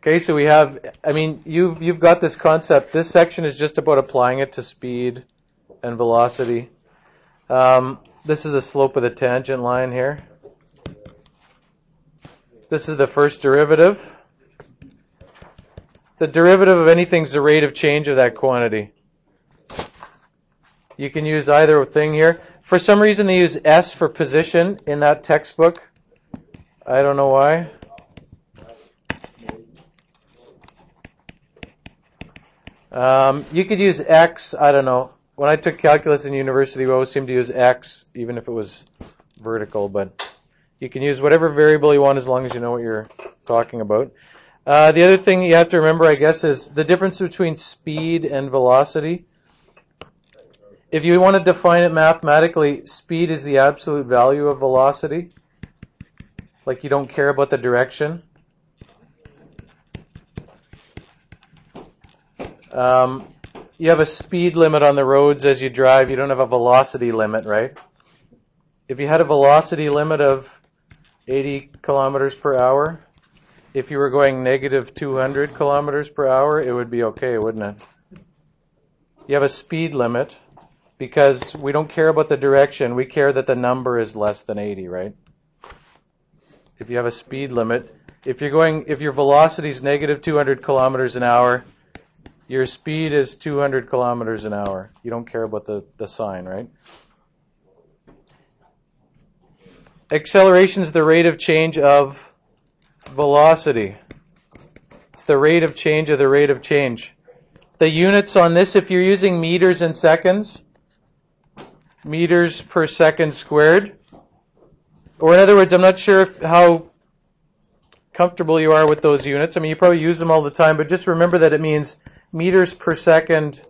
Okay, so we have, I mean, you've, you've got this concept. This section is just about applying it to speed and velocity. Um, this is the slope of the tangent line here. This is the first derivative. The derivative of anything is the rate of change of that quantity. You can use either thing here. For some reason, they use S for position in that textbook. I don't know why. Um, you could use X. I don't know. When I took calculus in university, we always seemed to use X, even if it was vertical. But you can use whatever variable you want as long as you know what you're talking about. Uh, the other thing you have to remember, I guess, is the difference between speed and velocity. If you want to define it mathematically, speed is the absolute value of velocity. Like you don't care about the direction. Um, you have a speed limit on the roads as you drive. You don't have a velocity limit, right? If you had a velocity limit of 80 kilometers per hour, if you were going negative 200 kilometers per hour, it would be okay, wouldn't it? You have a speed limit because we don't care about the direction. We care that the number is less than 80, right? If you have a speed limit, if you're going, if your velocity is negative 200 kilometers an hour, your speed is 200 kilometers an hour. You don't care about the, the sign, right? Acceleration is the rate of change of velocity. It's the rate of change of the rate of change. The units on this, if you're using meters and seconds, meters per second squared, or in other words, I'm not sure if, how comfortable you are with those units. I mean, you probably use them all the time, but just remember that it means meters per second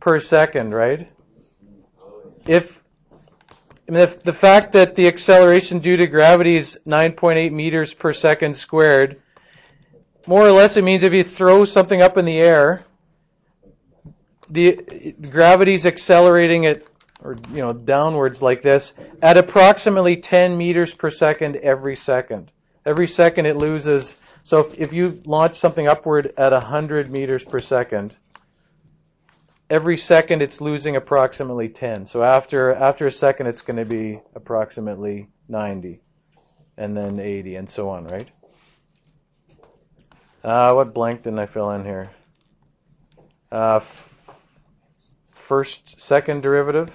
per second, right? If, I mean, if the fact that the acceleration due to gravity is 9.8 meters per second squared, more or less it means if you throw something up in the air, the gravity is accelerating it or you know downwards like this at approximately 10 meters per second every second. Every second it loses so if, if you launch something upward at 100 meters per second, every second it's losing approximately 10. So after after a second it's going to be approximately 90 and then 80 and so on, right? Uh, what blank didn't I fill in here? Uh, first, second derivative.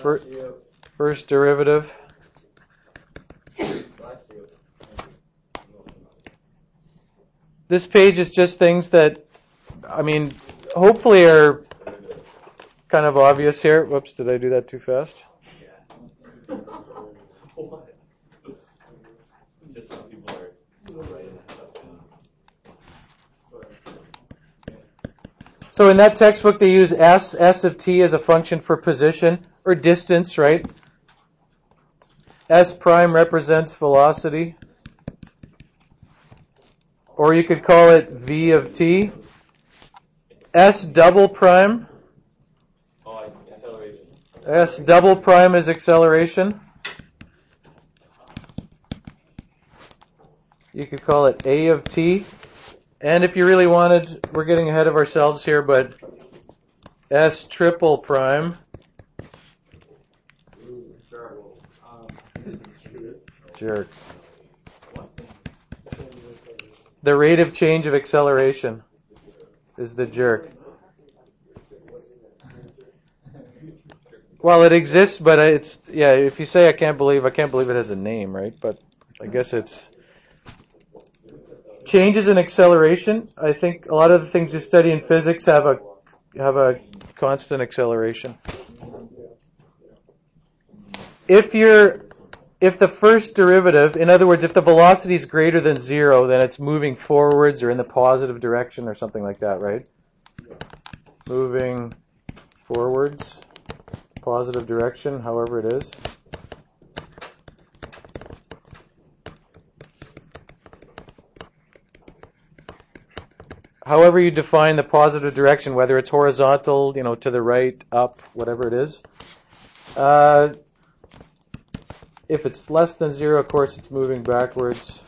First, first derivative. This page is just things that, I mean, hopefully are kind of obvious here. Whoops, did I do that too fast? So in that textbook, they use S, S of t as a function for position or distance, right? S prime represents velocity or you could call it V of t. S double prime. Oh, acceleration. S double prime is acceleration. You could call it A of t. And if you really wanted, we're getting ahead of ourselves here, but S triple prime. Jerk. The rate of change of acceleration is the jerk. Well, it exists, but it's yeah. If you say I can't believe, I can't believe it has a name, right? But I guess it's changes in acceleration. I think a lot of the things you study in physics have a have a constant acceleration. If you're if the first derivative, in other words, if the velocity is greater than zero, then it's moving forwards or in the positive direction or something like that, right? Moving forwards, positive direction, however it is. However you define the positive direction, whether it's horizontal, you know, to the right, up, whatever it is. Uh, if it's less than zero, of course, it's moving backwards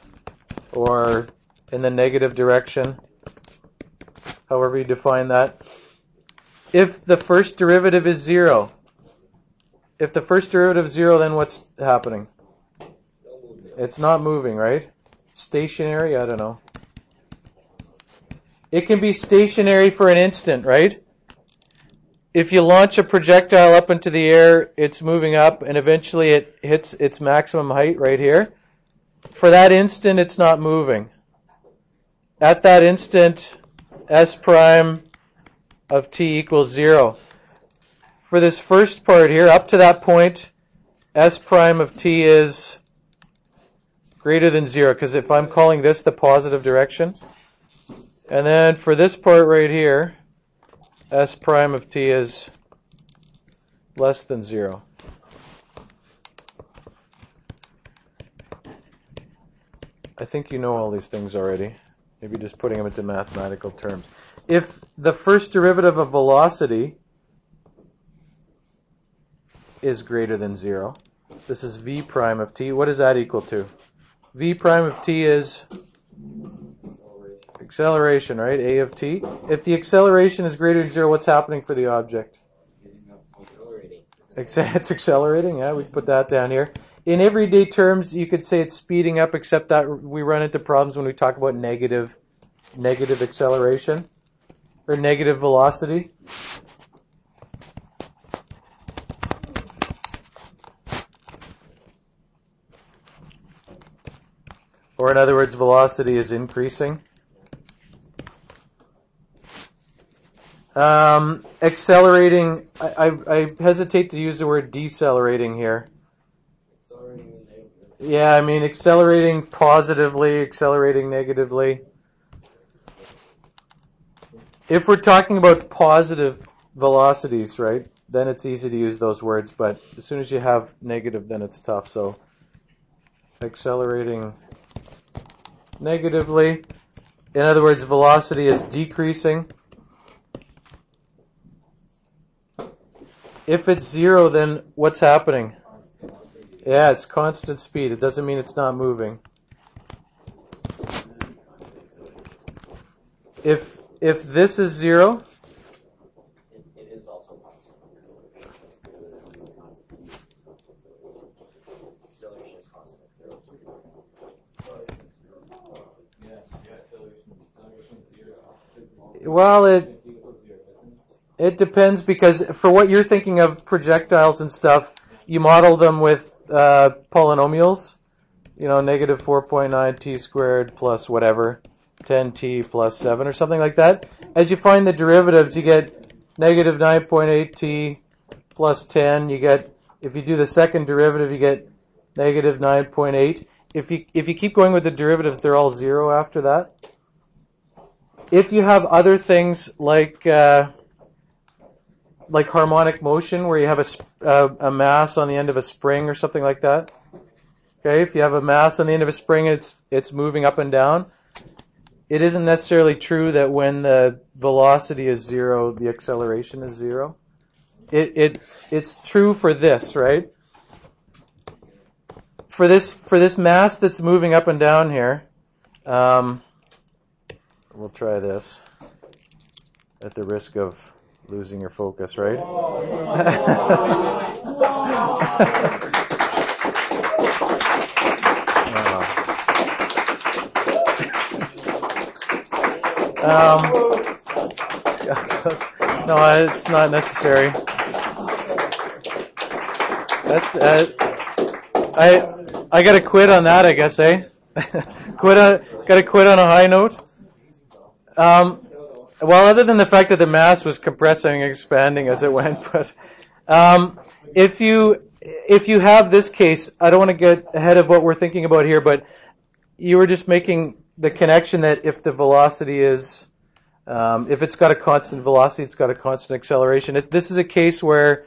or in the negative direction, however you define that. If the first derivative is zero, if the first derivative is zero, then what's happening? It's not moving, right? Stationary? I don't know. It can be stationary for an instant, right? If you launch a projectile up into the air, it's moving up and eventually it hits its maximum height right here. For that instant, it's not moving. At that instant, s prime of t equals zero. For this first part here, up to that point, s prime of t is greater than zero, because if I'm calling this the positive direction, and then for this part right here, s prime of t is less than zero. I think you know all these things already. Maybe just putting them into mathematical terms. If the first derivative of velocity is greater than zero, this is v prime of t. What is that equal to? v prime of t is acceleration, right? A of t. If the acceleration is greater than zero, what's happening for the object? It's accelerating, yeah, we put that down here. In everyday terms, you could say it's speeding up, except that we run into problems when we talk about negative, negative acceleration or negative velocity. Or in other words, velocity is increasing. Um, accelerating, I, I, I, hesitate to use the word decelerating here. Yeah, I mean accelerating positively, accelerating negatively. If we're talking about positive velocities, right, then it's easy to use those words, but as soon as you have negative, then it's tough. So accelerating negatively. In other words, velocity is decreasing. If it's zero, then what's happening? Yeah, it's constant speed. It doesn't mean it's not moving. If if this is zero, Well, it it depends because for what you're thinking of projectiles and stuff, you model them with uh, polynomials. You know, negative 4.9 t squared plus whatever, 10t plus 7 or something like that. As you find the derivatives, you get negative 9.8 t plus 10. You get, if you do the second derivative, you get negative 9.8. If you if you keep going with the derivatives, they're all zero after that if you have other things like uh, like harmonic motion, where you have a, a mass on the end of a spring or something like that. Okay, if you have a mass on the end of a spring it's it's moving up and down, it isn't necessarily true that when the velocity is zero, the acceleration is zero. It it it's true for this, right? For this for this mass that's moving up and down here. Um, We'll try this at the risk of losing your focus, right? um, no, it's not necessary. That's uh, I I gotta quit on that, I guess, eh? quit on gotta quit on a high note. Um, well, other than the fact that the mass was compressing and expanding as it went, but um, if you if you have this case, I don't want to get ahead of what we're thinking about here, but you were just making the connection that if the velocity is um, if it's got a constant velocity, it's got a constant acceleration. It, this is a case where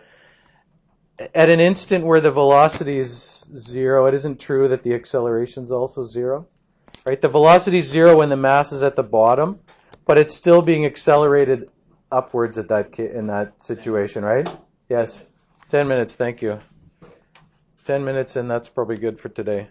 at an instant where the velocity is zero, it isn't true that the acceleration is also zero. Right? The velocity is zero when the mass is at the bottom but it's still being accelerated upwards at that in that situation, right? Yes. Ten minutes. Thank you. 10 minutes, and that's probably good for today.